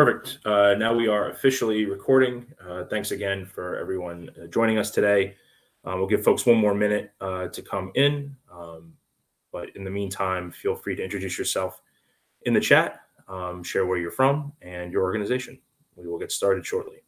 Perfect. Uh, now we are officially recording. Uh, thanks again for everyone uh, joining us today. Uh, we'll give folks one more minute uh, to come in. Um, but in the meantime, feel free to introduce yourself in the chat, um, share where you're from and your organization. We will get started shortly.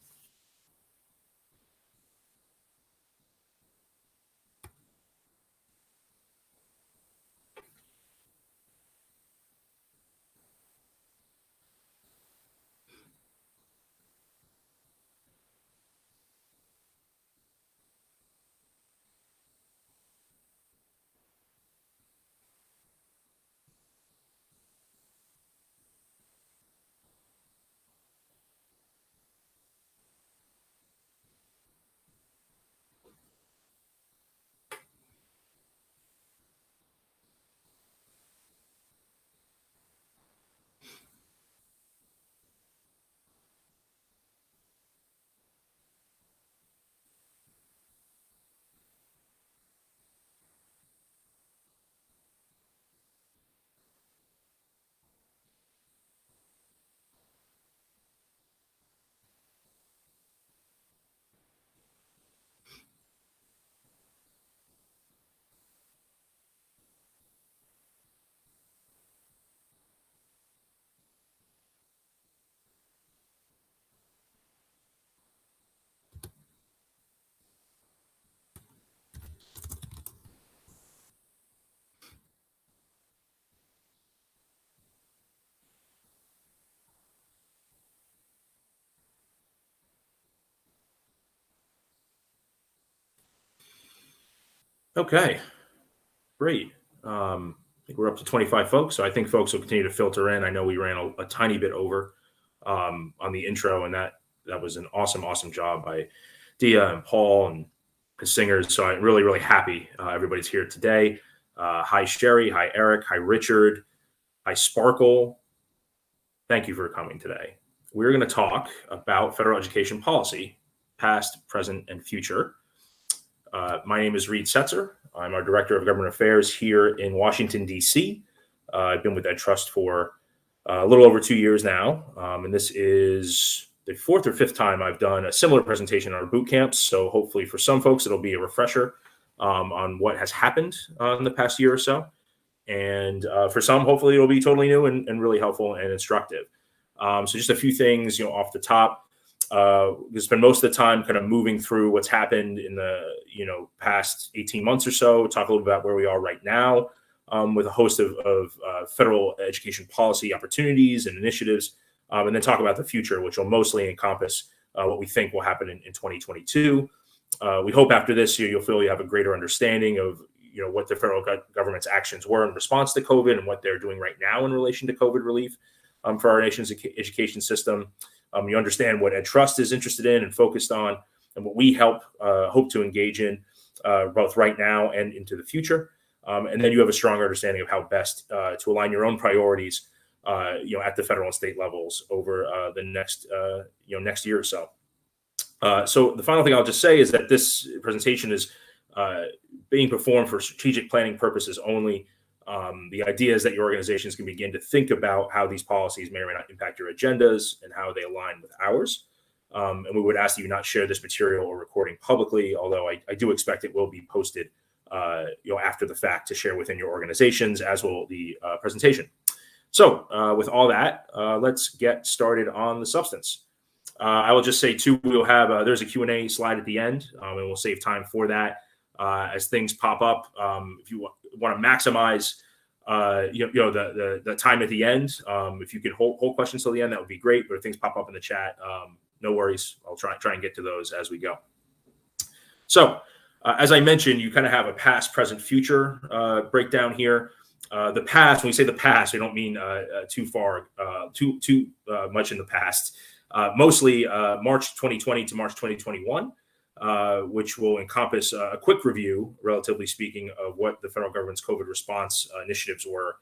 Okay, great. Um, I think we're up to 25 folks, so I think folks will continue to filter in. I know we ran a, a tiny bit over um, on the intro, and that that was an awesome, awesome job by Dia and Paul and the singers. So I'm really, really happy uh, everybody's here today. Uh, hi, Sherry. Hi, Eric. Hi, Richard. Hi, Sparkle. Thank you for coming today. We're going to talk about federal education policy, past, present, and future. Uh, my name is Reid Setzer. I'm our Director of Government Affairs here in Washington, D.C. Uh, I've been with Ed Trust for uh, a little over two years now, um, and this is the fourth or fifth time I've done a similar presentation on our boot camps. So hopefully, for some folks, it'll be a refresher um, on what has happened uh, in the past year or so, and uh, for some, hopefully, it'll be totally new and, and really helpful and instructive. Um, so just a few things, you know, off the top uh, spend most of the time kind of moving through what's happened in the you know past 18 months or so. Talk a little bit about where we are right now um, with a host of, of uh, federal education policy opportunities and initiatives, um, and then talk about the future, which will mostly encompass uh, what we think will happen in, in 2022. Uh, we hope after this year you'll feel you have a greater understanding of you know what the federal government's actions were in response to COVID and what they're doing right now in relation to COVID relief um, for our nation's education system. Um, you understand what Ed Trust is interested in and focused on, and what we help uh, hope to engage in uh, both right now and into the future. Um, and then you have a strong understanding of how best uh, to align your own priorities, uh, you know, at the federal and state levels over uh, the next, uh, you know, next year or so. so the final thing I'll just say is that this presentation is being performed for strategic planning purposes only. Um, the idea is that your organizations can begin to think about how these policies may or may not impact your agendas and how they align with ours. Um, and we would ask that you not share this material or recording publicly, although I, I do expect it will be posted uh, you know, after the fact to share within your organizations, as will the uh, presentation. So uh, with all that, uh, let's get started on the substance. Uh, I will just say too, we'll have, uh, there's a Q&A slide at the end, um, and we'll save time for that as things pop up. Um, if you want, want to maximize uh, you, know, you know the, the, the time at the end. Um, if you could hold, hold questions till the end, that would be great. But if things pop up in the chat, um, no worries. I'll try try and get to those as we go. So, uh, as I mentioned, you kind of have a past, present, future uh, breakdown here. Uh, the past, when we say the past, we don't mean uh, uh, too far, uh, too too much in the past. mostly March 2020 to March 2021. Uh, which will encompass a quick review, relatively speaking, of what the federal government's COVID response uh, initiatives were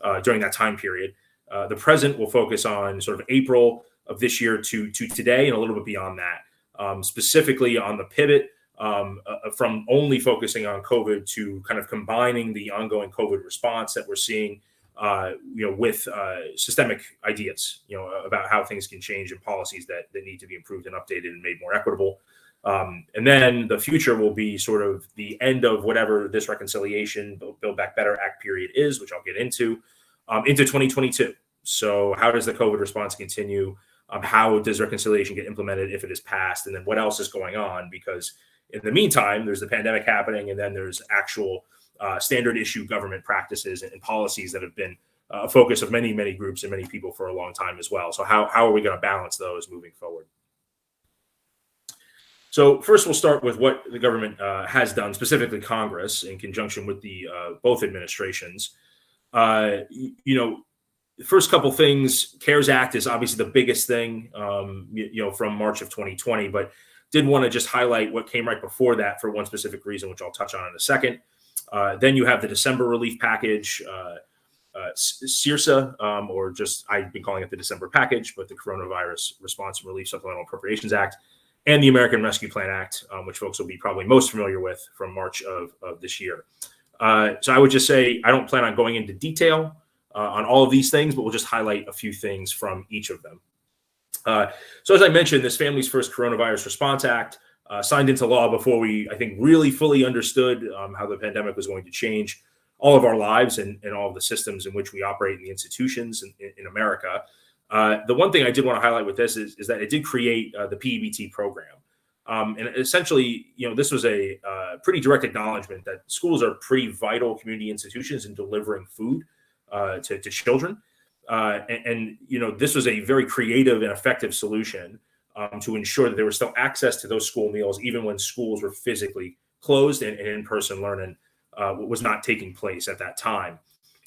uh, during that time period. Uh, the present will focus on sort of April of this year to to today and a little bit beyond that, um, specifically on the pivot um, uh, from only focusing on COVID to kind of combining the ongoing COVID response that we're seeing uh, you know, with uh, systemic ideas, you know, about how things can change and policies that, that need to be improved and updated and made more equitable. Um, and then the future will be sort of the end of whatever this reconciliation Build Back Better Act period is, which I'll get into, um, into 2022. So, how does the COVID response continue? Um, how does reconciliation get implemented if it is passed? And then what else is going on? Because in the meantime, there's the pandemic happening, and then there's actual uh, standard issue government practices and, policies that have been uh, a focus of many, many groups and many people for a long time as well. So, how, how are we going to balance those moving forward? So first, we'll start with what the government uh, has done, specifically Congress, in conjunction with the uh, both administrations. Uh, you know, the first couple things, CARES Act is obviously the biggest thing, um, you, you, know, from March of 2020. But did want to just highlight what came right before that for one specific reason, which I'll touch on in a second. Uh, then you have the December relief package. Uh, uh, um, or just I've been calling it the December package, but the Coronavirus Response and Relief Supplemental Appropriations Act, and the American Rescue Plan Act, um, which folks will be probably most familiar with from March of, of this year. Uh, so I would just say I don't plan on going into detail uh, on all of these things, but we'll just highlight a few things from each of them. Uh, so as I mentioned, this Families First Coronavirus Response Act uh, signed into law before we, I think, really fully understood um, how the pandemic was going to change all of our lives and, and all of the systems in which we operate in the institutions in, in America. Uh, the one thing I did want to highlight with this is, is that it did create uh, the PEBT program. Um, and essentially, you know, this was a uh, pretty direct acknowledgement that schools are pretty vital community institutions in delivering food uh, to, to, children. Uh, and, and, you know, this was a very creative and effective solution um, to ensure that there was still access to those school meals, even when schools were physically closed and, and in-person learning was not taking place at that time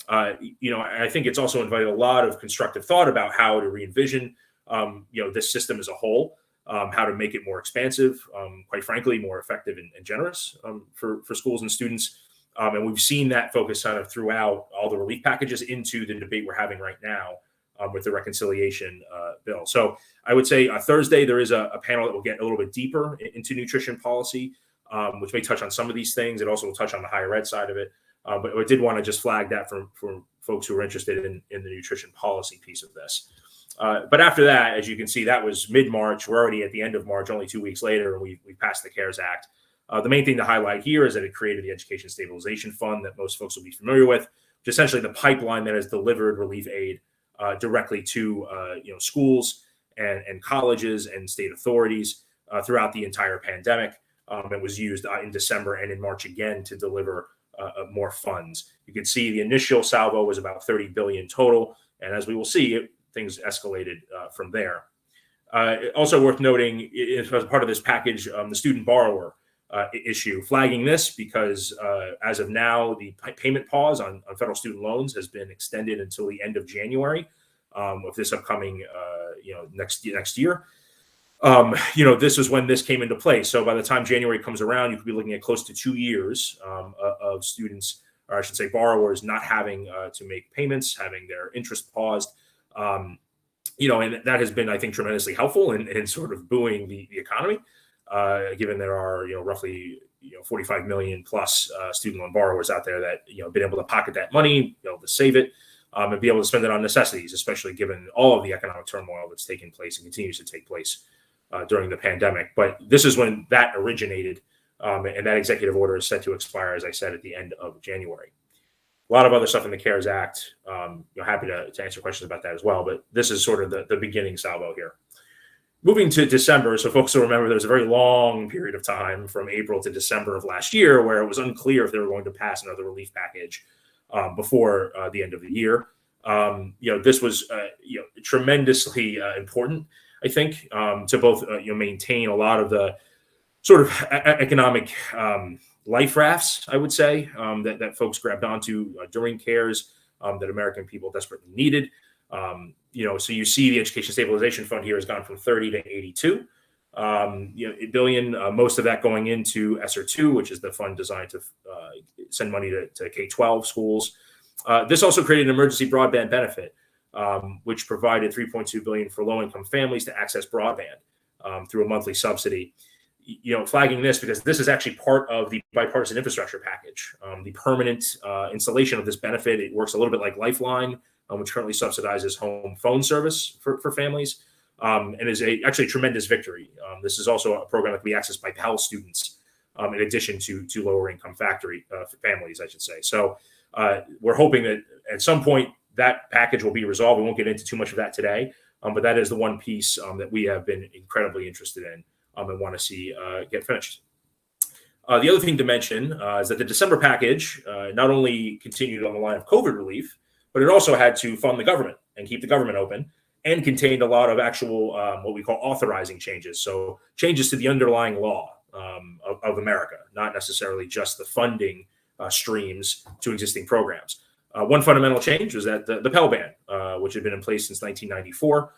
uh, you know, I think it's also invited a lot of constructive thought about how to re-envision, um, you know, this system as a whole, um, how to make it more expansive, um, quite frankly, more effective and, and generous um, for for schools and students. Um, and we've seen that focus kind of throughout all the relief packages into the debate we're having right now um, with the reconciliation uh, bill. So I would say uh, Thursday there is a, a, panel that will get a little bit deeper into nutrition policy, which may touch on some of these things. It also will touch on the higher ed side of it. Uh, but I did want to just flag that for, for folks who are interested in, in the nutrition policy piece of this. Uh, but after that, as you can see, that was mid March. We're already at the end of March, only two weeks later, and we, we passed the CARES Act. Uh, the main thing to highlight here is that it created the Education Stabilization Fund that most folks will be familiar with, which essentially the pipeline that has delivered relief aid uh, directly to uh, you know schools and, and colleges and state authorities uh, throughout the entire pandemic. Um, it was used uh, in December and in March again to deliver uh, more funds. You can see the initial salvo was about 30 billion total, and as we will see, it, things escalated uh, from there. Uh, also worth noting, as part of this package, um, the student borrower uh, issue, flagging this because uh, as of now, the payment pause on, on, federal student loans has been extended until the end of January um, of this upcoming, uh, you know, next next year um, you know, this is when this came into play. So by the time January comes around, you could be looking at close to two years um, of students, or I should say, borrowers not having uh, to make payments, having their interest paused. Um, you know, and that has been, I think, tremendously helpful in, in sort of buoying the, the economy, uh, given there are, you know, roughly, you know, 45 million plus uh, student loan borrowers out there that, you know, been able to pocket that money, be able to save it, um, and be able to spend it on necessities, especially given all of the economic turmoil that's taken place and continues to take place during the pandemic. But this is when that originated, um, and that executive order is set to expire, as I said, at the end of January. A lot of other stuff in the CARES Act. Um, you happy to, to, answer questions about that as well. But this is sort of the, the beginning salvo here. Moving to December, so folks will remember there was a very long period of time from April to December of last year where it was unclear if they were going to pass another relief package um, before uh, the end of the year. Um, you know, this was uh, you know tremendously uh, important I think, um, to both uh, you know maintain a lot of the sort of economic um, life rafts, I would say, um, that that folks grabbed onto uh, during CARES um, that American people desperately needed. Um, you know, so you see the Education Stabilization Fund here has gone from 30 to 82 um, you know, billion. Uh, most of that going into ESSER two, which is the fund designed to uh, send money to, to K twelve schools. Uh, this also created an emergency broadband benefit um, which provided 3.2 billion for low-income families to access broadband um, through a monthly subsidy. you know, flagging this because this is actually part of the bipartisan infrastructure package. Um, the permanent uh, installation of this benefit it works a little bit like Lifeline, um, which currently subsidizes home phone service for, for families, um, and is a actually a tremendous victory. Um, this is also a program that can be accessed by Pell students, in addition to to lower income factory uh, families, I should say. So uh, we're hoping that at some point that package will be resolved. We won't get into too much of that today, um, but that is the one piece that we have been incredibly interested in um, and want to see uh, get finished. Uh, the other thing to mention uh, is that the December package uh, not only continued on the line of COVID relief, but it also had to fund the government and keep the government open and contained a lot of actual um, what we call authorizing changes. So changes to the underlying law um, of, of, America, not necessarily just the funding uh, streams to existing programs. Uh, one fundamental change was that the, the Pell Ban, which had been in place since 1994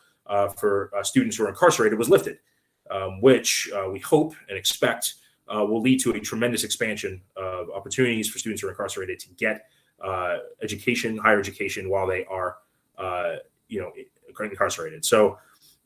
for students who are incarcerated, was lifted um, which uh, we hope and expect uh, will lead to a tremendous expansion of opportunities for students who are incarcerated to get uh, education, higher education, while they are, uh, you know, incarcerated. So,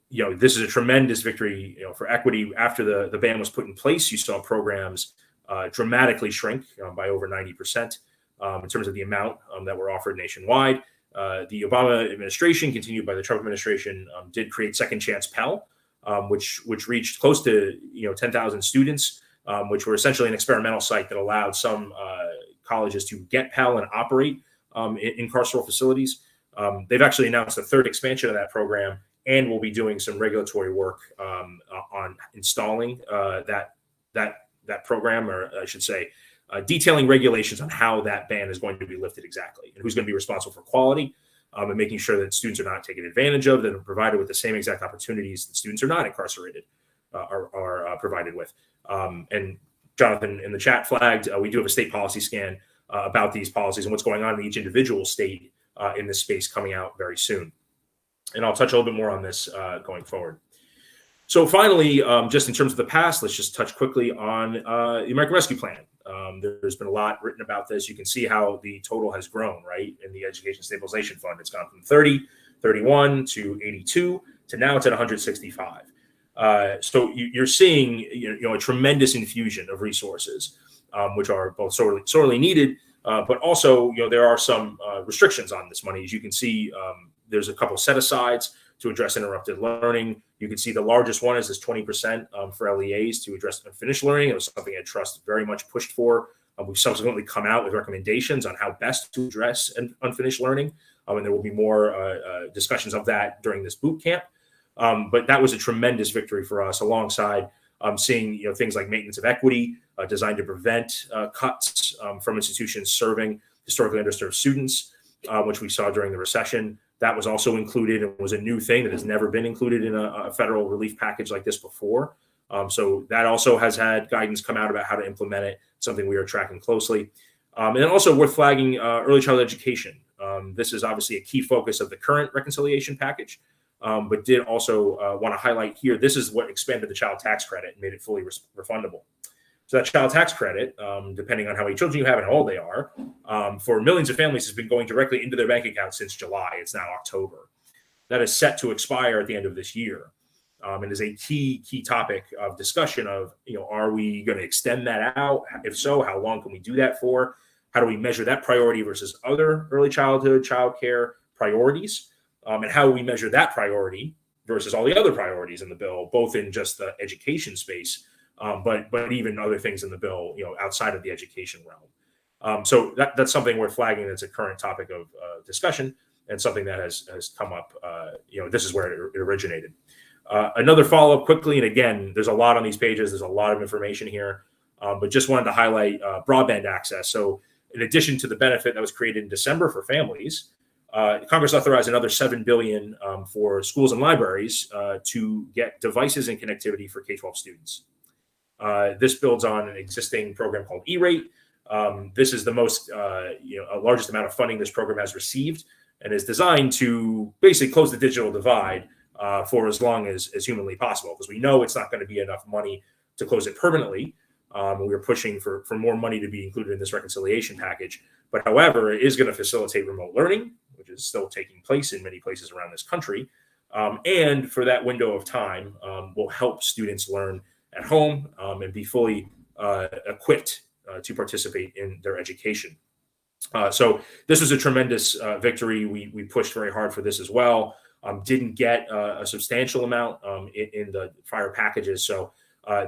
you know, this is a tremendous victory, you know, for equity. After the the ban was put in place, you saw programs uh, dramatically shrink um, by over ninety percent um, in terms of the amount um, that were offered nationwide. Uh, the Obama administration, continued by the Trump administration, um, did create Second Chance Pell, um, which which reached close to you know 10,000 students, um, which were essentially an experimental site that allowed some uh, colleges to get Pell and operate in, in, carceral facilities. They've actually announced a third expansion of that program, and will be doing some regulatory work um, on installing uh, that that that program, or I should say. Uh, detailing regulations on how that ban is going to be lifted exactly and who's going to be responsible for quality um, and making sure that students are not taken advantage of, that are provided with the same exact opportunities that students are not incarcerated uh, are, are uh, provided with. Um, and Jonathan in the chat flagged, uh, we do have a state policy scan uh, about these policies and what's going on in each individual state uh, in this space coming out very soon. And I'll touch a little bit more on this going forward. So finally, um, just in terms of the past, let's just touch quickly on the American Rescue Plan. Um, there's been a lot written about this. You can see how the total has grown, right? In the Education Stabilization Fund, it's gone from 30, 31 to 82 to now it's at 165. Uh, so you, are seeing you know a tremendous infusion of resources, um, which are both sorely, sorely needed, uh, but also you know there are some uh, restrictions on this money. As you can see, um, there's a couple set asides to address interrupted learning. You can see the largest one is this 20% um, for LEAs to address unfinished learning. It was something Ed Trust very much pushed for. Um, we've subsequently come out with recommendations on how best to address unfinished learning. Um, and there will be more uh, uh, discussions of that during this boot camp. Um, but that was a tremendous victory for us alongside um, seeing you know, things like maintenance of equity uh, designed to prevent uh, cuts um, from institutions serving historically underserved students, uh, which we saw during the recession. That was also included and was a new thing that has never been included in a, a federal relief package like this before. Um, so that also has had guidance come out about how to implement it, something we are tracking closely. Um, and then also worth flagging uh, early childhood education. Um, this is obviously a key focus of the current reconciliation package, um, but did also uh, want to highlight here this is what expanded the child tax credit and made it fully refundable. So that child tax credit, um, depending on how many children you have and how old they are, um, for millions of families has been going directly into their bank account since July. It's now October. That is set to expire at the end of this year. Um, and is a key key topic of discussion of you know are we going to extend that out if so how long can we do that for how do we measure that priority versus other early childhood child care priorities um, and how we measure that priority versus all the other priorities in the bill both in just the education space um, but but even other things in the bill, you know, outside of the education realm. Um, so that, that's something worth flagging. That's a current topic of uh, discussion and something that has has come up. Uh, you know, this is where it, it originated. Uh, another follow up quickly, and again, there's a lot on these pages. There's a lot of information here, um, but just wanted to highlight uh, broadband access. So, in addition to the benefit that was created in December for families, uh, Congress authorized another seven billion um, for schools and libraries uh, to get devices and connectivity for K-12 students. Uh, this builds on an existing program called E-rate. Um, this is the most, uh, you know, largest amount of funding this program has received, and is designed to basically close the digital divide uh, for as long as, as humanly possible. Because we know it's not going to be enough money to close it permanently. Um, we are pushing for for more money to be included in this reconciliation package. But however, it is going to facilitate remote learning, which is still taking place in many places around this country. Um, and for that window of time, um, will help students learn at home um, and be fully uh, equipped uh, to participate in their education. Uh, so this was a tremendous uh, victory. We we pushed very hard for this as well. Um, didn't get a substantial amount um, in, in, the fire packages. So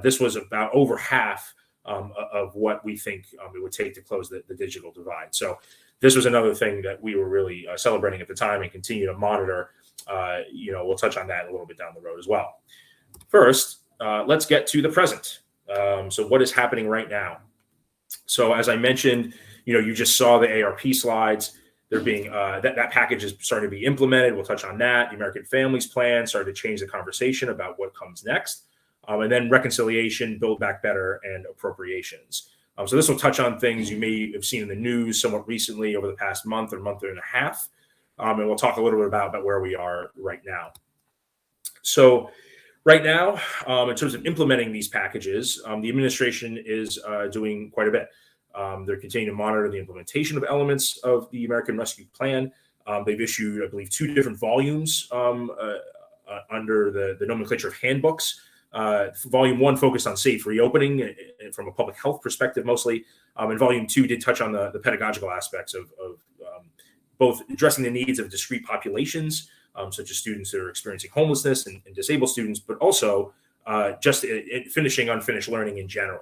this was about over half um, of what we think um, it would take to close the, the, digital divide. So this was another thing that we were really uh, celebrating at the time and continue to monitor. Uh, you know, we'll touch on that a little bit down the road as well. First, let's get to the present. Um, so what is happening right now? So as I mentioned, you know, you just saw the ARP slides. They're being uh, that that package is starting to be implemented. We'll touch on that. The American Families Plan started to change the conversation about what comes next, um, and then reconciliation, build back better, and appropriations. Um, so this will touch on things you may have seen in the news somewhat recently over the past month or month and a half, um, and we'll talk a little bit about, about where we are right now. So right now, um, in terms of implementing these packages, um, the administration is uh, doing quite a bit. Um, they're continuing to monitor the implementation of elements of the American Rescue Plan. Um, they've issued, I believe, two different volumes um, uh, uh, under the, the nomenclature of handbooks. Uh, volume one focused on safe reopening uh, uh, from a public health perspective mostly. Um, and volume two did touch on the, the pedagogical aspects of, of both addressing the needs of discrete populations, um, such as students that are experiencing homelessness and, and disabled students, but also uh, just finishing unfinished learning in general.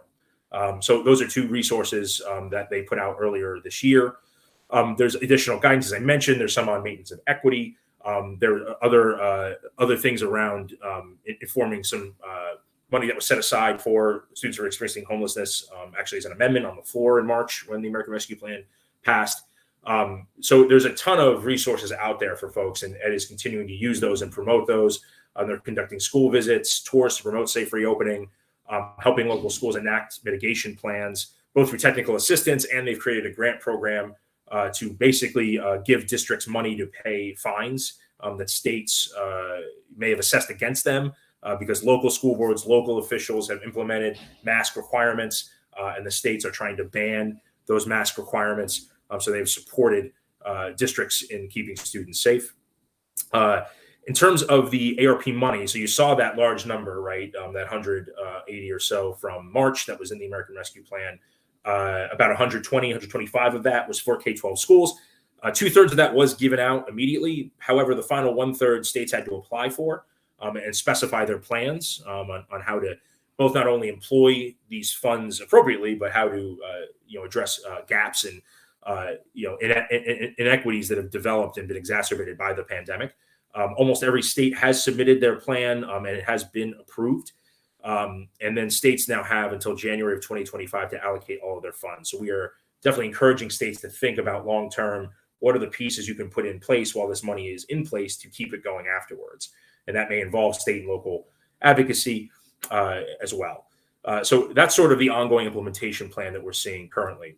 Um, so those are two resources um, that they put out earlier this year. Um, there's additional guidance, as I mentioned. There's some on maintenance of equity. Um, there are other uh, other things around um, informing some uh, money that was set aside for students who are experiencing homelessness. Actually, as an amendment on the floor in March when the American Rescue Plan passed. So there's a ton of resources out there for folks, and Ed is continuing to use those and promote those. Uh, they're conducting school visits, tours to promote safe reopening um, helping local schools enact mitigation plans, both through technical assistance and they've created a grant program uh, to basically uh, give districts money to pay fines um, that states uh, may have assessed against them uh, because local school boards, local officials have implemented mask requirements, uh, and the states are trying to ban those mask requirements. Um, so they've supported uh, districts in keeping students safe in terms of the ARP money, so you saw that large number, right? Um, that 180 or so from March that was in the American Rescue Plan. Uh, about 120, 125 of that was for K 12 schools. Uh, Two thirds of that was given out immediately. However, the final one third states had to apply for um, and specify their plans um, on, on, how to both not only employ these funds appropriately, but how to uh, you know address uh, gaps and uh, you know in, in, inequities that have developed and been exacerbated by the pandemic. Um, almost every state has submitted their plan um, and it has been approved. Um, and then states now have until January of 2025 to allocate all of their funds. So we are definitely encouraging states to think about long term what are the pieces you can put in place while this money is in place to keep it going afterwards. And that may involve state and local advocacy uh, as well. Uh, so that's sort of the ongoing implementation plan that we're seeing currently.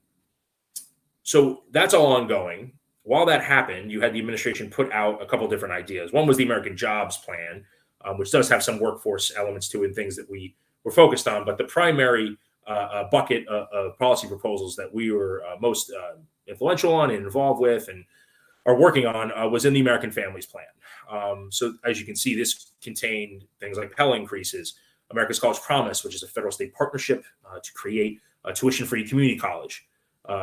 So that's all ongoing while that happened, you had the administration put out a couple different ideas. One was the American Jobs Plan, um, which does have some workforce elements to it and things that we were focused on. But the primary uh, uh, bucket of, of, policy proposals that we were uh, most uh, influential on and involved with and are working on uh, was in the American Families Plan. Um, so as you can see, this contained things like Pell increases, America's College Promise, which is a federal state partnership uh, to create a tuition-free community college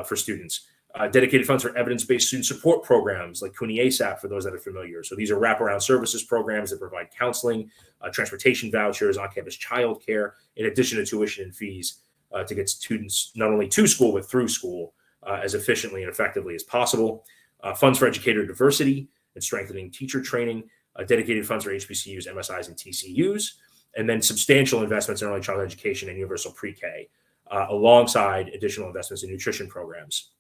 for students uh, dedicated funds for evidence-based student support programs like CUNY ASAP for those that are familiar. So these are wraparound services programs that provide counseling, uh, transportation vouchers, on-campus childcare, in addition to tuition and fees uh, to get students not only to school but through school uh, as efficiently and effectively as possible. Uh, funds for educator diversity and strengthening teacher training, uh, dedicated funds for HBCUs, MSIs, and TCUs, and then substantial investments in early childhood education and universal pre-K, alongside additional investments in nutrition programs.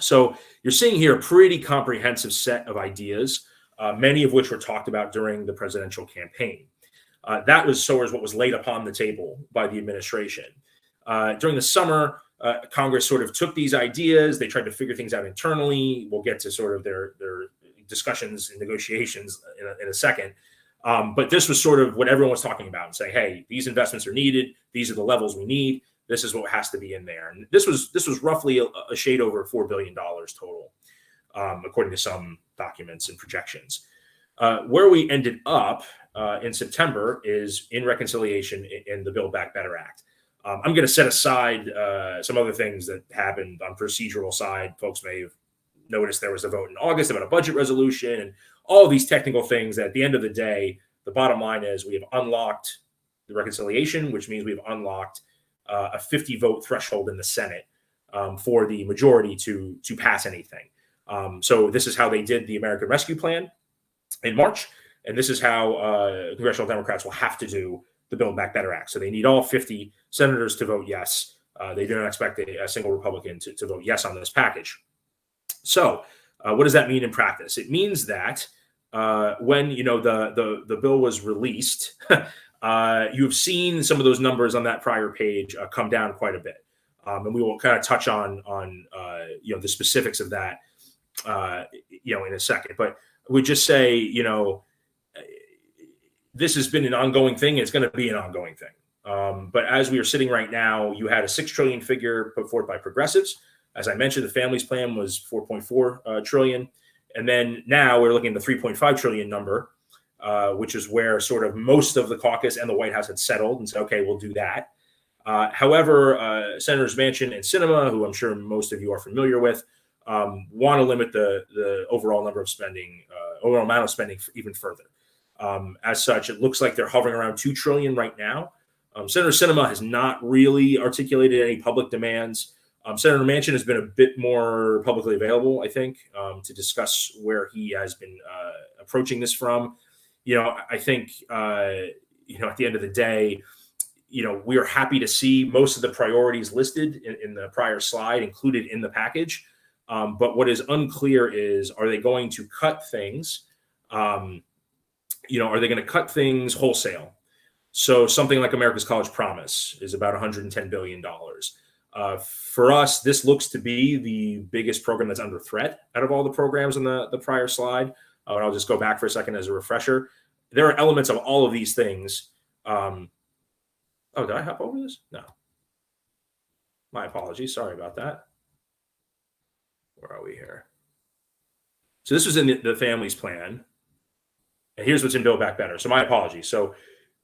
So you're seeing here a pretty comprehensive set of ideas, uh, many of which were talked about during the presidential campaign. Uh, that was so as what was laid upon the table by the administration. Uh, during the summer, uh, Congress sort of took these ideas. They tried to figure things out internally. We'll get to sort of their their discussions and negotiations in a, in a second. Um, but this was sort of what everyone was talking about and saying, hey, these investments are needed. These are the levels we need this is what has to be in there. And this was this was roughly a, a shade over four billion dollars total, um, according to some documents and projections. Uh, where we ended up uh, in September is in reconciliation in, the Build Back Better Act. Um, I'm going to set aside uh, some other things that happened on procedural side. Folks may have noticed there was a vote in August about a budget resolution and all these technical things. That at the end of the day, the bottom line is we have unlocked the reconciliation, which means we've unlocked uh, a 50 vote threshold in the Senate um, for the majority to to pass anything. Um, so this is how they did the American Rescue Plan in March, and this is how uh, congressional Democrats will have to do the Build Back Better Act. So they need all 50 senators to vote yes. Uh, they do not expect a, a single Republican to, to, vote yes on this package. So, uh, what does that mean in practice? It means that uh, when you know the the the bill was released, uh, you have seen some of those numbers on that prior page uh, come down quite a bit, um, and we will kind of touch on on uh, you know the specifics of that you know in a second. But we just say you know this has been an ongoing thing. And it's going to be an ongoing thing. Um, but as we are sitting right now, you had a six trillion figure put forth by progressives. As I mentioned, the families plan was 4.4 uh, trillion, and then now we're looking at the 3.5 trillion number, uh, which is where sort of most of the caucus and the White House had settled and said, okay, we'll do that. Uh, however, uh, Senators Manchin and Sinema, who I'm sure most of you are familiar with, um, want to limit the the overall number of spending, uh, overall amount of spending even further. Um, as such, it looks like they're hovering around two trillion right now. Um, Senator Sinema has not really articulated any public demands. Um, Senator Manchin has been a bit more publicly available, I think, um, to discuss where he has been uh, approaching this from. You know, I think uh, you know at the end of the day, you know, we are happy to see most of the priorities listed in, in the prior slide included in the package. Um, but what is unclear is are they going to cut things? Um, you know, are they going to cut things wholesale? So something like America's College Promise is about 110 billion dollars. Uh, for us, this looks to be the biggest program that's under threat out of all the programs on the, the prior slide. Uh, and I'll just go back for a second as a refresher. There are elements of all of these things. Um, oh, did I hop over this? No. My apologies. Sorry about that. Where are we here? So this was in the, the families plan. And here's what's in Build Back Better. So my apologies. So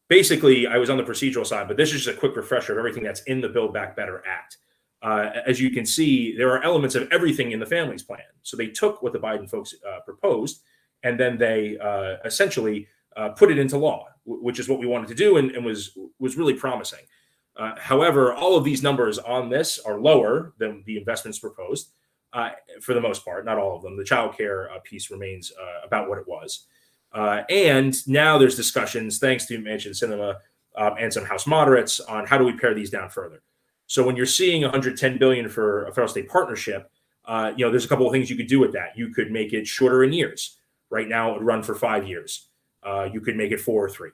basically, I was on the procedural side, but this is just a quick refresher of everything that's in the Build Back Better Act. Uh, as you can see, there are elements of everything in the family's plan. So they took what the Biden folks uh, proposed, and then they uh, essentially uh, put it into law, which is what we wanted to do, and, and was was really promising. Uh, however, all of these numbers on this are lower than the investments proposed, uh, for the most part. Not all of them. The child care piece remains about what it was. Uh, and now there's discussions, thanks to Manchin Sinema um, and some House moderates, on how do we pare these down further. So when you're seeing 110 billion for a federal state partnership, uh, you know there's a couple of things you could do with that. You could make it shorter in years. Right now, it would run for five years. Uh, you could make it four or three.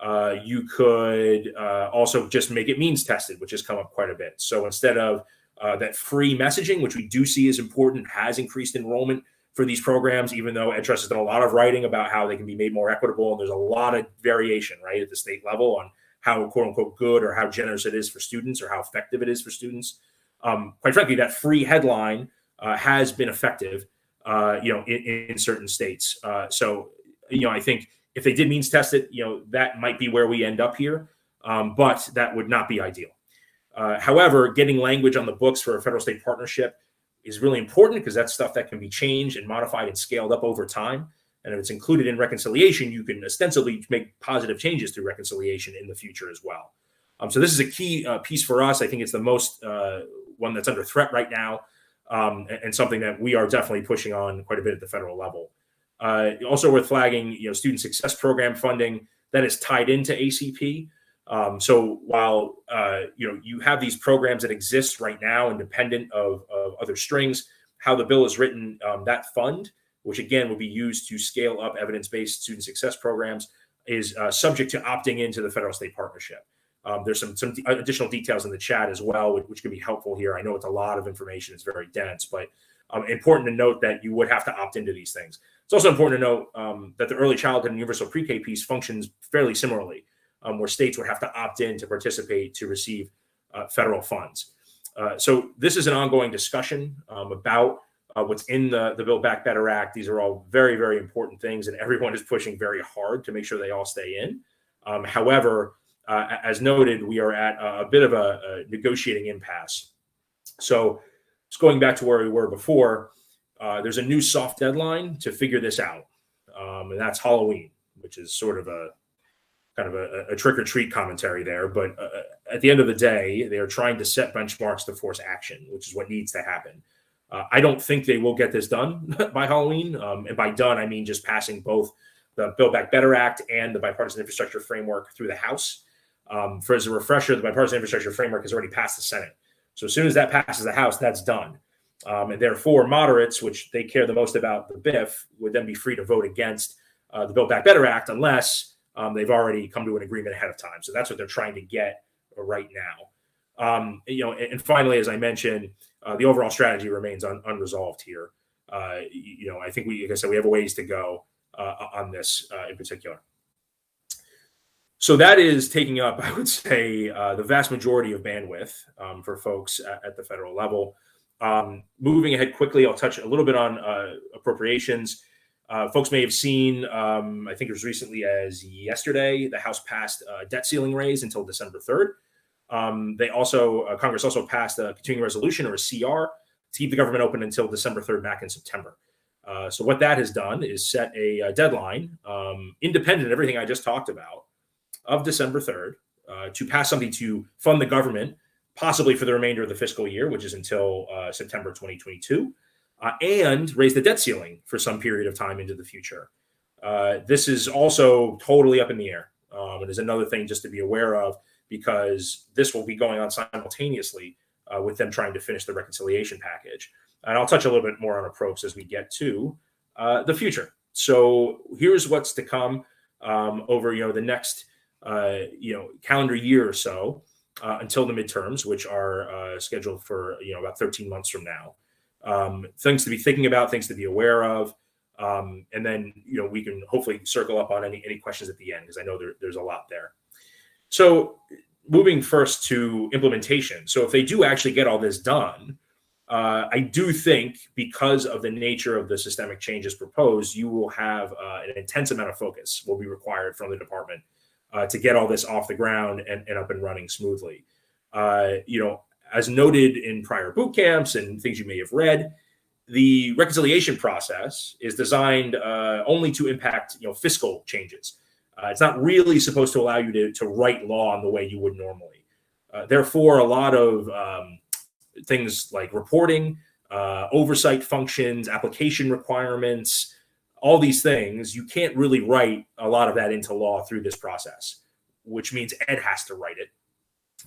Uh, you could uh, also just make it means tested, which has come up quite a bit. So instead of uh, that free messaging, which we do see is important, has increased enrollment for these programs, even though EdTrust has done a lot of writing about how they can be made more equitable. And there's a lot of variation, right, at the state level on how quote unquote good or how generous it is for students or how effective it is for students. Um, quite frankly, that free headline uh, has been effective, uh, you know, in, in certain states. So, you know, I think if they did means test it, you know, that might be where we end up here, um, but that would not be ideal. Uh, however, getting language on the books for a federal state partnership is really important because that's stuff that can be changed and modified and scaled up over time. And if it's included in reconciliation, you can ostensibly make positive changes through reconciliation in the future as well. Um, so this is a key uh, piece for us. I think it's the most uh, one that's under threat right now, um, and, and, something that we are definitely pushing on quite a bit at the federal level. Uh, also worth flagging, you know, student success program funding that is tied into ACP. Um, so while uh, you know you have these programs that exist right now, independent of, of other strings, how the bill is written, um, that fund, which again will be used to scale up evidence-based student success programs, is uh, subject to opting into the federal-state partnership. Um, there's some some additional details in the chat as well, which, which can be helpful here. I know it's a lot of information; it's very dense, but um, important to note that you would have to opt into these things. It's also important to note um, that the early childhood and universal pre-K piece functions fairly similarly um, where states would have to opt in to participate to receive uh, federal funds. Uh, so this is an ongoing discussion um, about uh, what's in the, the Build Back Better Act. These are all very, very important things, and everyone is pushing very hard to make sure they all stay in. Um, however, uh, as noted, we are at a, bit of a, a, negotiating impasse. So, just going back to where we were before, uh, there's a new soft deadline to figure this out, um, and that's Halloween, which is sort of a kind of a, a trick or treat commentary there. But uh, uh, at the end of the day, they are trying to set benchmarks to force action, which is what needs to happen. Uh, I don't think they will get this done by Halloween. Um, and by done, I mean just passing both the Build Back Better Act and the Bipartisan Infrastructure Framework through the House. Um, for as a refresher, the Bipartisan Infrastructure Framework has already passed the Senate. So as soon as that passes the House, that's done. Um, and therefore, moderates, which they care the most about the BIF, would then be free to vote against uh, the Build Back Better Act unless um, they've already come to an agreement ahead of time. So that's what they're trying to get right now. Um, you know, and, finally, as I mentioned, uh, the overall strategy remains un, unresolved here. Uh, you know, I think we, like I said, we have a ways to go uh, on this uh, in particular. So that is taking up, I would say, uh, the vast majority of bandwidth um, for folks at, at, the federal level. Um, moving ahead quickly, I'll touch a little bit on uh, appropriations. Uh, folks may have seen, um, I think it was recently as yesterday, the House passed a debt ceiling raise until December 3rd. Um, they also, uh, Congress also passed a continuing resolution or a CR to keep the government open until December 3rd back in September. Uh, so what that has done is set a, a deadline, um, independent of everything I just talked about, of December 3rd uh, to pass something to fund the government, possibly for the remainder of the fiscal year, which is until uh, September 2022 uh, and raise the debt ceiling for some period of time into the future. Uh, this is also totally up in the air. Um, is another thing just to be aware of because this will be going on simultaneously uh, with them trying to finish the reconciliation package. And I'll touch a little bit more on approach as we get to uh, the future. So here's what's to come um, over you know the next uh, you know calendar year or so uh, until the midterms, which are scheduled for you know about 13 months from now um, things to be thinking about, things to be aware of. Um, and then, you know, we can hopefully circle up on any, any questions at the end because I know there, there's a lot there. So moving first to implementation. So if they do actually get all this done, uh, I do think because of the nature of the systemic changes proposed, you will have uh, an intense amount of focus will be required from the department uh, to get all this off the ground and, and up and running smoothly. Uh, you know, as noted in prior boot camps and things you may have read, the reconciliation process is designed uh, only to impact you know fiscal changes. Uh, it's not really supposed to allow you to, to write law in the way you would normally. Uh, therefore, a lot of um, things like reporting, uh, oversight functions, application requirements, all these things, you can't really write a lot of that into law through this process, which means Ed has to write it.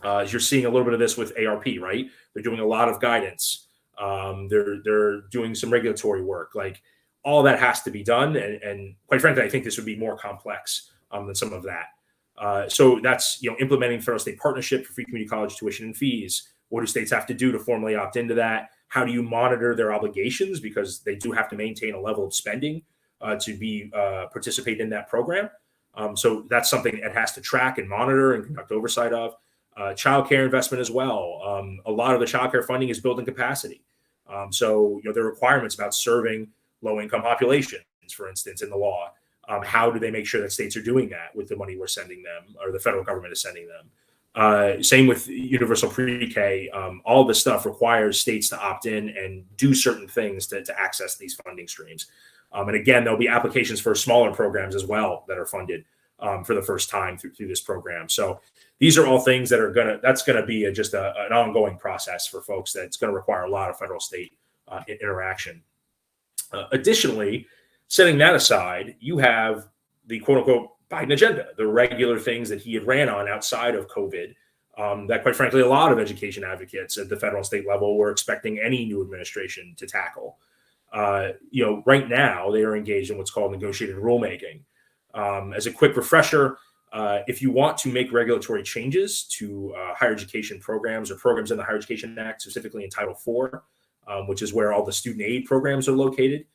Uh, you're seeing a little bit of this with ARP, right? They're doing a lot of guidance. Um, they're they're doing some regulatory work. Like all that has to be done, and, and quite frankly, I think this would be more complex um, than some of that. Uh, so that's you know implementing federal state partnership for free community college tuition and fees. What do states have to do to formally opt into that? How do you monitor their obligations because they do have to maintain a level of spending uh, to be uh, participate in that program. Um, so that's something it has to track and monitor and conduct oversight of uh, childcare investment as well. Um, a lot of the childcare funding is building capacity. Um, so, you know, there are requirements about serving low income populations, for instance, in the law. Um, how do they make sure that states are doing that with the money we're sending them or the federal government is sending them? Uh, same with universal pre-K. Um, all this stuff requires states to opt in and do certain things to, to access these funding streams. Um, and again, there'll be applications for smaller programs as well that are funded um, for the first time through, through this program. So these are all things that are going to that's going to be a, just a, an ongoing process for folks that's going to require a lot of federal state uh, interaction uh, additionally setting that aside you have the quote unquote biden agenda the regular things that he had ran on outside of covid um, that quite frankly a lot of education advocates at the federal and state level were expecting any new administration to tackle uh, you know right now they are engaged in what's called negotiated rulemaking um, as a quick refresher uh, if you want to make regulatory changes to uh, higher education programs or programs in the Higher Education Act, specifically in Title IV, um, which is where all the student aid programs are located,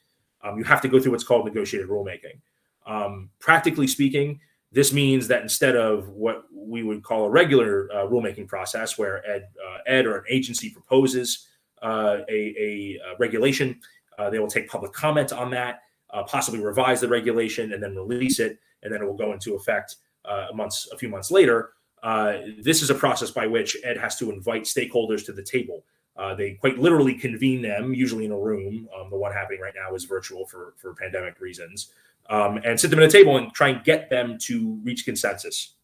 um, you have to go through what's called negotiated rulemaking. Um, practically speaking, this means that instead of what we would call a regular uh, rulemaking process, where ed, uh, ed or an agency proposes uh, a, a, regulation, Uh, they will take public comment on that, uh, possibly revise the regulation, and then release it, and then it will go into effect uh, months, a few months later. Uh, this is a process by which Ed has to invite stakeholders to the table. Uh, they quite literally convene them, usually in a room. Um, the one happening right now is virtual for for pandemic reasons, um, and sit them at a table and try and get them to reach consensus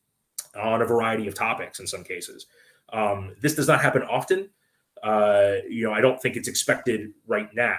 on a variety of topics. In some cases, um, this does not happen often. Uh, you know, I don't think it's expected right now.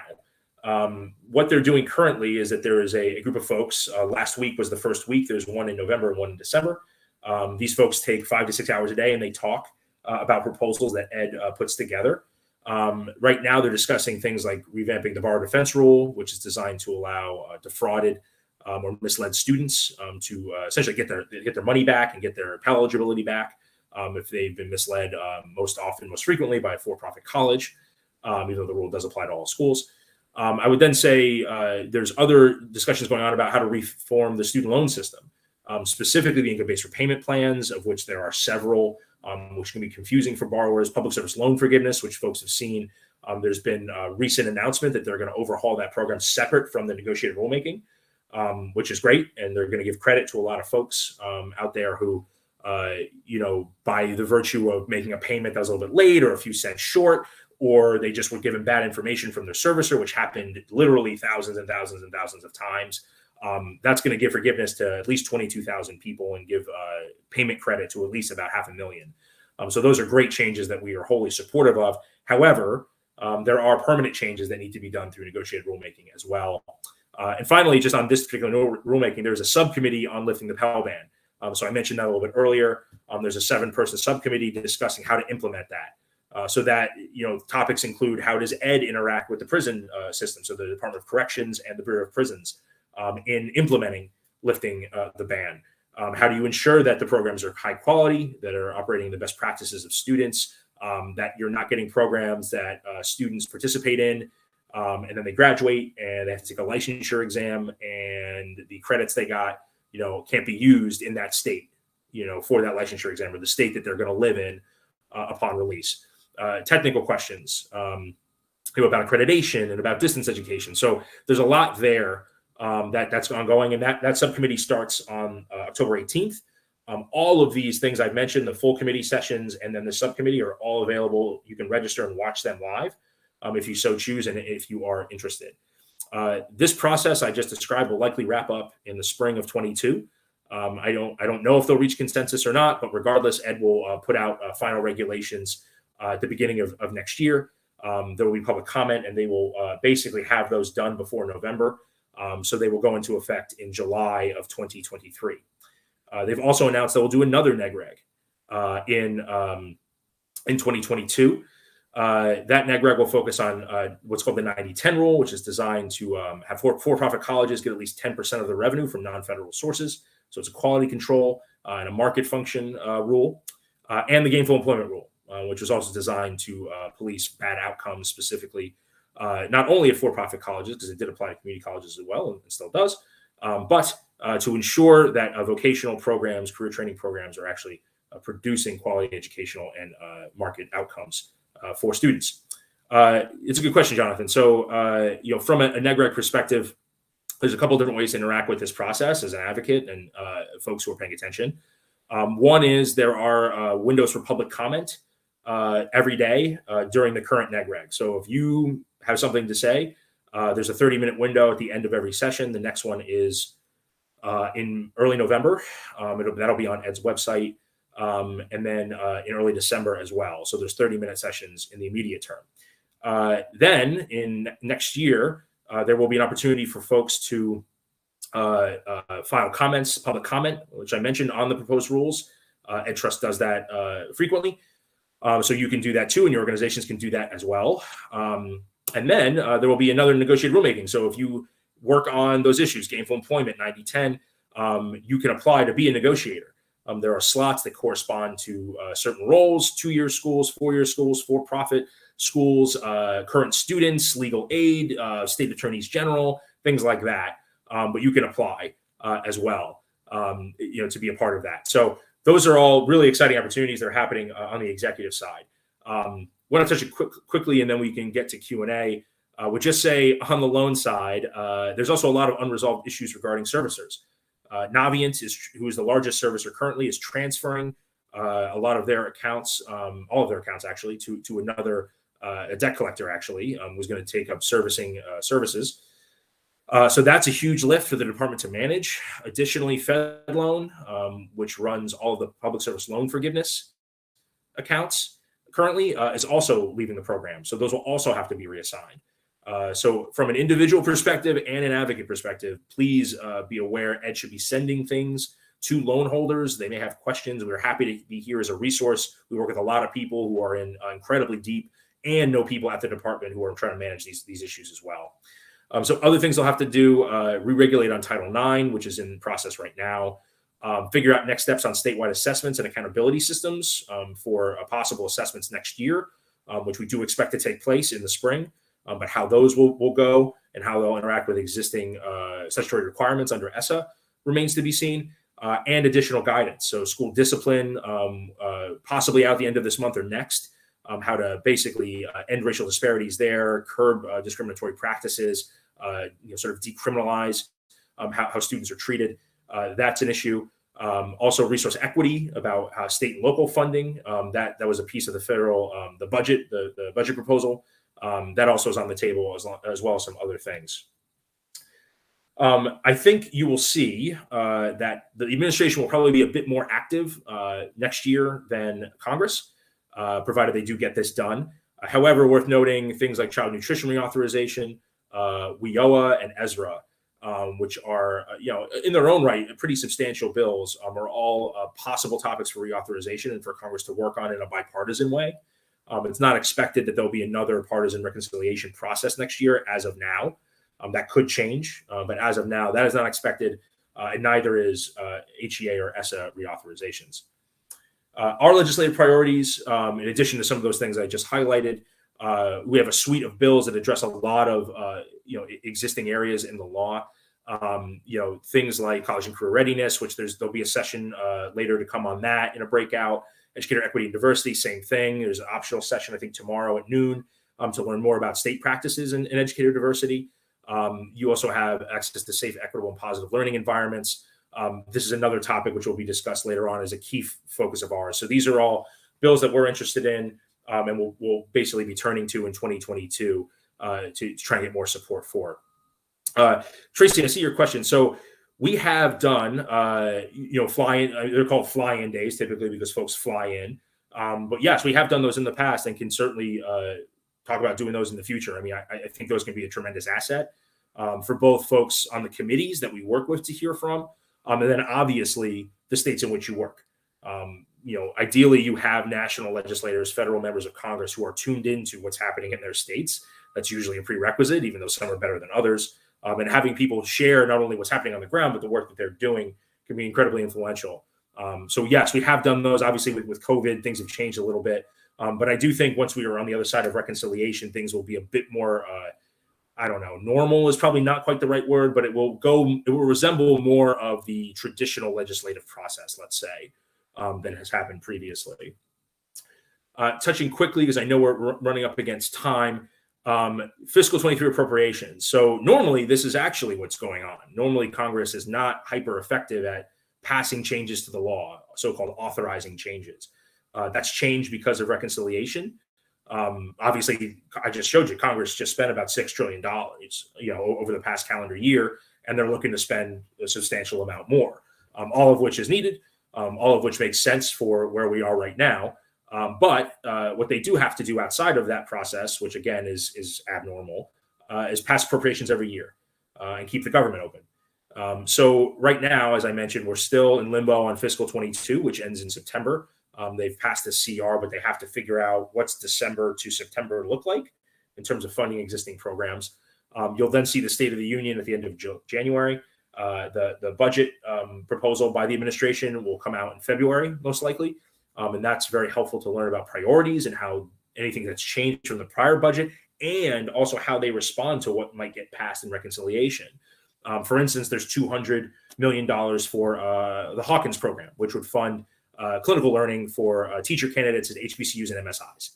Um, what they're doing currently is that there is a, a group of folks. Uh, last week was the first week. There's one in November and one in December. Um, these folks take five to six hours a day and they talk uh, about proposals that Ed uh, puts together. Um, right now, they're discussing things like revamping the borrower defense rule, which is designed to allow uh, defrauded um, or misled students um, to uh, essentially get their get their money back and get their Pell eligibility back um, if they've been misled most often, most frequently by a for-profit college, even though the rule does apply to all schools. Um, I would then say uh, there's other discussions going on about how to reform the student loan system, um, specifically the income-based repayment plans, of which there are several, um, which can be confusing for borrowers. Public service loan forgiveness, which folks have seen. Um, there's been a recent announcement that they're going to overhaul that program separate from the negotiated rulemaking, um, which is great, and they're going to give credit to a lot of folks um, out there who. Uh, you know, by the virtue of making a payment that was a little bit late or a few cents short, or they just were given bad information from their servicer, which happened literally thousands and thousands and thousands of times. Um, that's going to give forgiveness to at least 22,000 people and give uh, payment credit to at least about half a million. Um, so those are great changes that we are wholly supportive of. However, um, there are permanent changes that need to be done through negotiated rulemaking as well. Uh, and finally, just on this particular rulemaking, there's a subcommittee on lifting the Pell ban. Um, so I mentioned that a little bit earlier. Um, there's a seven-person subcommittee discussing how to implement that. Uh, so that you know topics include how does ed interact with the prison uh, system? So the department of corrections and the bureau of prisons um, in implementing lifting uh, the ban. Um, how do you ensure that the programs are high quality that are operating the best practices of students um, that you're not getting programs that uh, students participate in um, and then they graduate and they have to take a licensure exam and the credits they got you know can't be used in that state you know for that licensure exam or the state that they're going to live in uh, upon release uh, technical questions um, about accreditation and about distance education. So there's a lot there um, that that's ongoing, and that that subcommittee starts on uh, October 18th. Um, all of these things I've mentioned, the full committee sessions and then the subcommittee are all available. You can register and watch them live um, if you so choose and if you are interested. Uh, this process I just described will likely wrap up in the spring of 22. Um, I don't I don't know if they'll reach consensus or not, but regardless, Ed will uh, put out uh, final regulations at the beginning of, of next year. Um, there will be public comment, and they will uh, basically have those done before November. Um, so they will go into effect in July of 2023. Uh, they've also announced they will do another NEGREG uh, in um, in 2022. Uh, that NEGREG will focus on uh, what's called the 90-10 rule, which is designed to um, have for-profit colleges get at least 10% of the revenue from non-federal sources. So it's a quality control and a market function rule, and the gainful employment rule uh, which was also designed to uh, police bad outcomes specifically, uh, not only at for-profit colleges, because it did apply to community colleges as well, and, still does, um, but uh, to ensure that uh, vocational programs, career training programs are actually uh, producing quality educational and market outcomes for students. it's a good question, Jonathan. So, you know, from a, a NEGREG perspective, there's a couple different ways to interact with this process as an advocate and folks who are paying attention. Um, one is there are windows for public comment uh, every day uh, during the current NEGREG. So if you have something to say, uh, there's a 30 minute window at the end of every session. The next one is uh, in early November. Um, that'll be on Ed's website. Um, and then uh, in early December as well. So there's 30 minute sessions in the immediate term. Uh, then in next year, there will be an opportunity for folks to file comments, public comment, which I mentioned on the proposed rules. Ed Trust does that frequently. Um, so you can do that too, and your organizations can do that as well. Um, and then uh, there will be another negotiated rulemaking. So if you work on those issues, gainful employment, 90-10, um, you can apply to be a negotiator. Um, there are slots that correspond to uh, certain roles, two-year schools, four-year schools, for-profit schools, uh, current students, legal aid, uh, state attorneys general, things like that. Um, but you can apply uh, as well, um, you know, to be a part of that. So those are all really exciting opportunities that are happening uh, on the executive side. Um, want to touch it quick, quickly, and then we can get to Q and A. uh, would just say on the loan side, uh, there's also a lot of unresolved issues regarding servicers. Uh, Navient is who is the largest servicer currently is transferring uh, a lot of their accounts, um, all of their accounts actually, to to another uh, a debt collector actually um, was going to take up servicing uh, services. Uh, so that's a huge lift for the department to manage. Additionally, FedLoan, um, which runs all the public service loan forgiveness accounts currently, uh, is also leaving the program. So those will also have to be reassigned. Uh, so, from an individual perspective and an advocate perspective, please uh, be aware Ed should be sending things to loan holders. They may have questions. We're happy to be here as a resource. We work with a lot of people who are in uh, incredibly deep and know people at the department who are trying to manage these, these issues as well. Um, so, other things they'll have to do uh, re regulate on Title IX, which is in process right now. Um, figure out next steps on statewide assessments and accountability systems um, for possible assessments next year, um, which we do expect to take place in the spring um, but how those will, will go and how they'll interact with existing uh, statutory requirements under ESSA remains to be seen, uh, and additional guidance. So, school discipline, um, uh, possibly out the end of this month or next, um, how to basically uh, end racial disparities there, curb uh, discriminatory practices, uh, you know, sort of decriminalize um, how, how, students are treated. that's an issue. Um, also, resource equity about state and local funding. Um, that that was a piece of the federal um, the budget the, the budget proposal um, that also is on the table as, long, as well as some other things. Um, I think you will see uh, that the administration will probably be a bit more active uh, next year than Congress, uh, provided they do get this done. however, worth noting things like child nutrition reauthorization, uh, WIOA, and ESRA, um, which are, uh, you know, in their own right, pretty substantial bills, um, are all uh, possible topics for reauthorization and for Congress to work on in a bipartisan way. Um, it's not expected that there'll be another partisan reconciliation process next year as of now. Um, that could change, uh, but as of now, that is not expected, uh, and neither is uh, HEA or ESSA reauthorizations. Uh, our legislative priorities, um, in addition to some of those things I just highlighted, uh, we have a suite of bills that address a lot of uh, you know existing areas in the law. Um, you know things like college and career readiness, which there's there'll be a session later to come on that in a breakout. Educator equity and diversity, same thing. There's an optional session, I think, tomorrow at noon um, to learn more about state practices in educator diversity. Um, you also have access to safe, equitable, and positive learning environments. Um, this is another topic which will be discussed later on as a key focus of ours. So these are all bills that we're interested in um, and we'll, we'll, basically be turning to in 2022 uh, to, to, try and get more support for. Uh, Tracy, I see your question. So we have done, uh, you know, fly-in. Uh, they're called fly-in days typically because folks fly in. Um, but yes, we have done those in the past and can certainly uh, talk about doing those in the future. I mean, I, I think those can be a tremendous asset um, for both folks on the committees that we work with to hear from, um, and then obviously the states in which you work. Um, you know, ideally, you have national legislators, federal members of Congress who are tuned into what's happening in their states. That's usually a prerequisite, even though some are better than others um, and having people share not only what's happening on the ground but the work that they're doing can be incredibly influential. Um, so yes, we have done those. Obviously, with, with COVID, things have changed a little bit, um, but I do think once we are on the other side of reconciliation, things will be a bit more. Uh, I don't know. Normal is probably not quite the right word, but it will go. It will resemble more of the traditional legislative process, let's say, um, than has happened previously. Uh, touching quickly, because I know we're r- running up against time um, fiscal 23 appropriations. So normally this is actually what's going on. Normally Congress is not hyper effective at passing changes to the law, so-called authorizing changes. Uh, that's changed because of reconciliation. Um, obviously, I just showed you Congress just spent about six trillion dollars, you know, over the past calendar year, and they're looking to spend a substantial amount more. Um, all of which is needed, um, all of which makes sense for where we are right now. Um, but uh, what they do have to do outside of that process, which again is is abnormal, uh, is pass appropriations every year uh, and keep the government open. Um, so right now, as I mentioned, we're still in limbo on fiscal 22, which ends in September. Um, they've passed the CR, but they have to figure out what's December to September look like in terms of funding existing programs. Um, you'll then see the State of the Union at the end of January. Uh, the the budget um, proposal by the administration will come out in February, most likely. Um, and that's very helpful to learn about priorities and how anything that's changed from the prior budget and also how they respond to what might get passed in reconciliation. Um, for instance, there's $200 million for uh, the Hawkins program, which would fund uh, clinical learning for uh, teacher candidates at HBCUs and MSIs.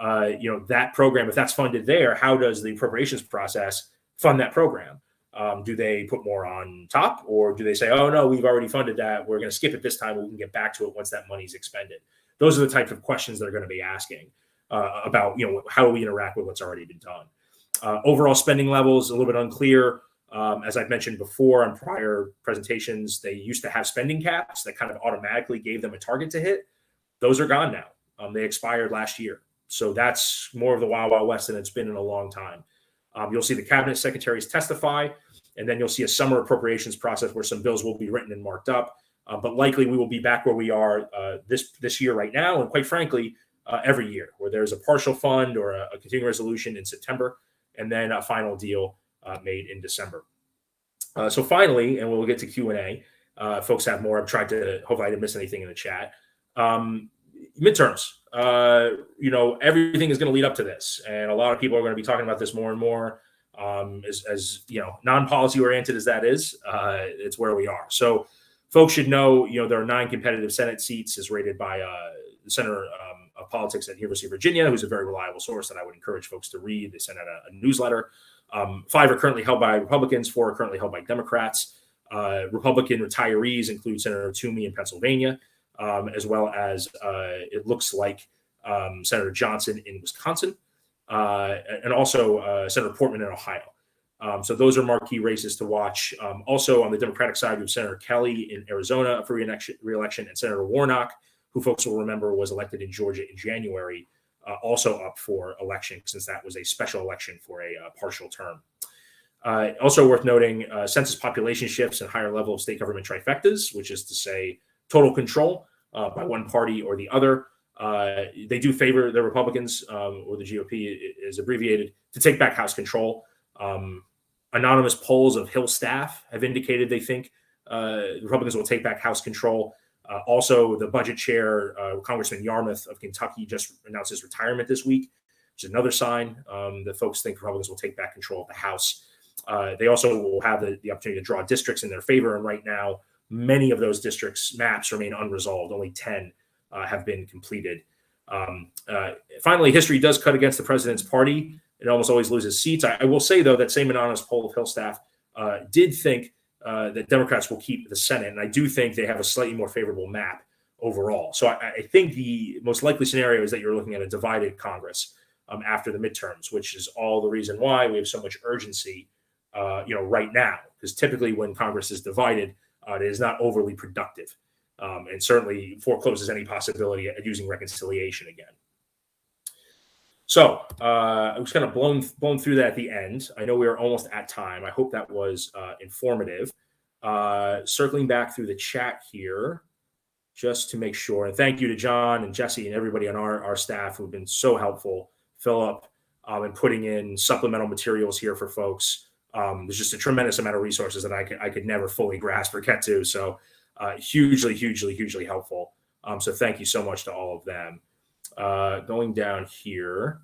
uh, you know, that program, if that's funded there, how does the appropriations process fund that program? Um, do they put more on top, or do they say, "Oh no, we've already funded that. We're going to skip it this time. We can get back to it once that money's expended." Those are the types of questions they're going to be asking uh, about, you know, how do we interact with what's already been done. Uh, overall spending levels a little bit unclear. Um, as I've mentioned before on prior presentations, they used to have spending caps that kind of automatically gave them a target to hit. Those are gone now. Um, they expired last year. So that's more of the Wild Wild West than it's been in a long time. Um, you'll see the cabinet secretaries testify, and then you'll see a summer appropriations process where some bills will be written and marked up. Uh, but likely we will be back where we are uh, this this year right now, and quite frankly, uh, every year, where there's a partial fund or a, a continuing resolution in September, and then a final deal uh, made in December. Uh, so finally, and we'll get to Q and A. Uh, folks have more. I've tried to. Hopefully, I didn't miss anything in the chat. Um, midterms. Uh, you know, everything is going to lead up to this, and a lot of people are going to be talking about this more and more. Um, as, as you know, non-policy oriented as that is, uh, it's where we are. So, folks should know. You know, there are nine competitive Senate seats, as rated by uh, the Center um, of Politics at University of Virginia, who's a very reliable source that I would encourage folks to read. They send out a, a newsletter. Um, five are currently held by Republicans, four are currently held by Democrats. Uh, Republican retirees include Senator Toomey in Pennsylvania, um, as well as uh, it looks like um, Senator Johnson in Wisconsin, uh, and also uh, Senator Portman in Ohio. Um, so those are marquee races to watch. Um, also on the Democratic side, we have Senator Kelly in Arizona for re-election, re-election, and Senator Warnock, who folks will remember was elected in Georgia in January uh, also up for election since that was a special election for a uh, partial term. Uh, also worth noting, uh, census population shifts and higher level of state government trifectas, which is to say total control uh, by one party or the other. Uh, they do favor the Republicans, um, or the GOP is abbreviated, to take back House control. Um, anonymous polls of Hill staff have indicated they think Republicans will take back House control. Uh, also, the budget chair, uh, Congressman Yarmuth of Kentucky, just announced his retirement this week, which is another sign um, that folks think Republicans will take back control of the House. Uh, they also will have the, the, opportunity to draw districts in their favor. And right now, many of those districts' maps remain unresolved. Only 10 uh, have been completed. Um, uh, finally, history does cut against the president's party. It almost always loses seats. I, I will say, though, that same anonymous poll of Hill staff uh, did think uh, that Democrats will keep the Senate. And I do think they have a slightly more favorable map overall. So I, I think the most likely scenario is that you're looking at a divided Congress um, after the midterms, which is all the reason why we have so much urgency, uh, you know, right now. Because typically when Congress is divided, uh, it is not overly productive, um, and certainly forecloses any possibility of using reconciliation again. So uh, I was kind of blown blown through that at the end. I know we are almost at time. I hope that was uh, informative. Uh, circling back through the chat here, just to make sure. And thank you to John and Jesse and everybody on our, our staff who've been so helpful. Philip um, and putting in supplemental materials here for folks. Um, there's just a tremendous amount of resources that I could I could never fully grasp or get to. So uh, hugely, hugely, hugely helpful. Um, so thank you so much to all of them. Uh, going down here,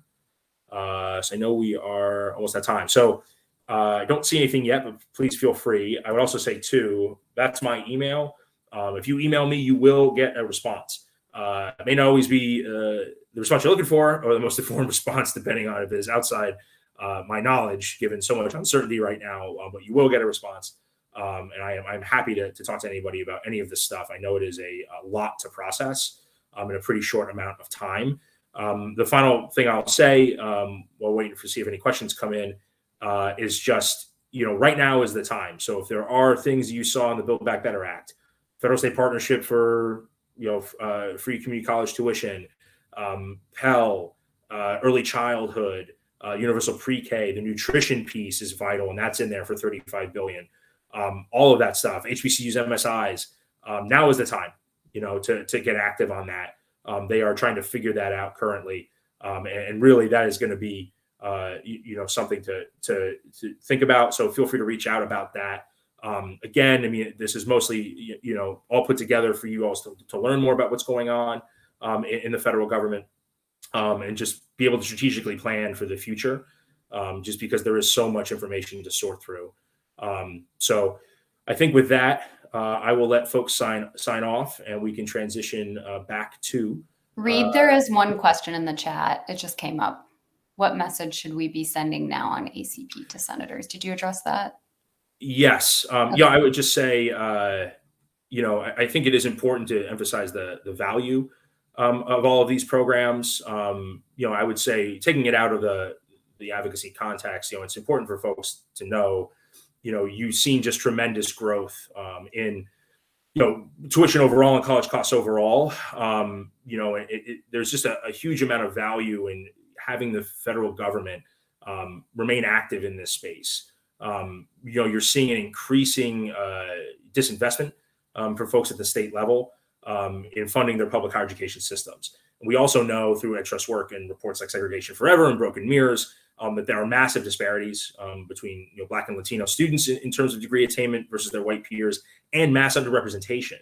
uh, so I know we are almost at time. So uh, I don't see anything yet, but please feel free. I would also say too, that's my email. Um, if you email me, you will get a response. Uh, it may not always be uh, the response you're looking for or the most informed response, depending on if it is outside uh, my knowledge, given so much uncertainty right now. But you will get a response. Um, and I am I'm happy to, to talk to anybody about any of this stuff. I know it is a, a lot to process um, in a pretty short amount of time. Um, the final thing I'll say um, while waiting to see if any questions come in uh, is just, you know, right now is the time. So if there are things you saw in the Build Back Better Act, federal state partnership for, you know, uh, free community college tuition, um, Pell, uh, early childhood, uh, universal pre-K, the nutrition piece is vital, and that's in there for 35 billion. Um, all of that stuff, HBCUs, MSIs. Um, now is the time, you know, to to get active on that. Um, they are trying to figure that out currently, um, and, and, really that is going to be uh, you, you, know something to, to, to think about. So feel free to reach out about that. Um, again, I mean, this is mostly you, you, know all put together for you all to, to learn more about what's going on um, in, in, the federal government um, and just be able to strategically plan for the future. Um, just because there is so much information to sort through. so I think with that, uh, I will let folks sign sign off, and we can transition uh, back to Reid, there is one question in the chat. It just came up. What message should we be sending now on ACP to senators? Did you address that? Yes. Um, okay. Yeah, I would just say, uh, you know, I, I, think it is important to emphasize the the value um, of all of these programs. Um, you know, I would say taking it out of the the advocacy context, you know, it's important for folks to know, you know, you've seen just tremendous growth um, in, you know, tuition overall and college costs overall. Um, you know, it, it, there's just a, a, huge amount of value in having the federal government um, remain active in this space. Um, you know, you're seeing an increasing uh, disinvestment um, for folks at the state level um, in funding their public higher education systems. And we also know through EdTrust work and reports like Segregation Forever and Broken Mirrors um, that there are massive disparities um, between you know, Black and Latino students in, in, terms of degree attainment versus their white peers, and mass underrepresentation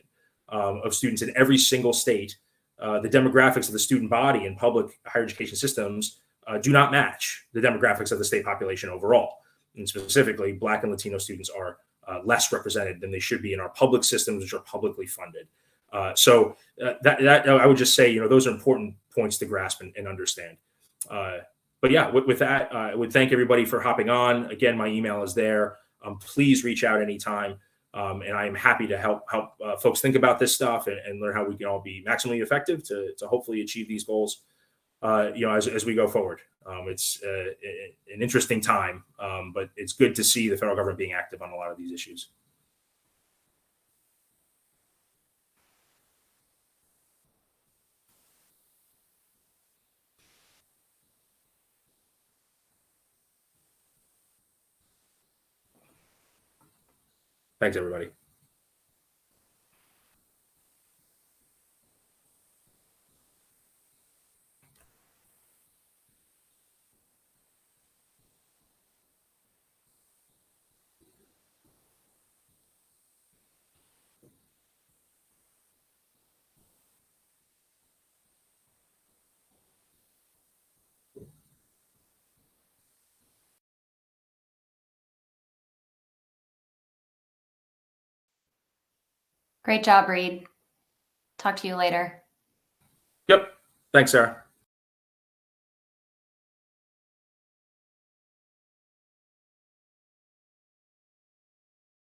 um, of students in every single state. Uh, the demographics of the student body in public higher education systems uh, do not match the demographics of the state population overall. And specifically, Black and Latino students are uh, less represented than they should be in our public systems, which are publicly funded. Uh, so uh, that, that I would just say, you know, those are important points to grasp and, and understand. But yeah, with, with that, uh, I would thank everybody for hopping on. Again, my email is there. Um, please reach out anytime. Um, and I am happy to help help uh, folks think about this stuff and, and, learn how we can all be maximally effective to, to hopefully achieve these goals. Uh, you know, as, as we go forward, um, it's uh, an interesting time, um, but it's good to see the federal government being active on a lot of these issues. Thanks, everybody. Great job, Reid. Talk to you later. Yep. Thanks, Sarah.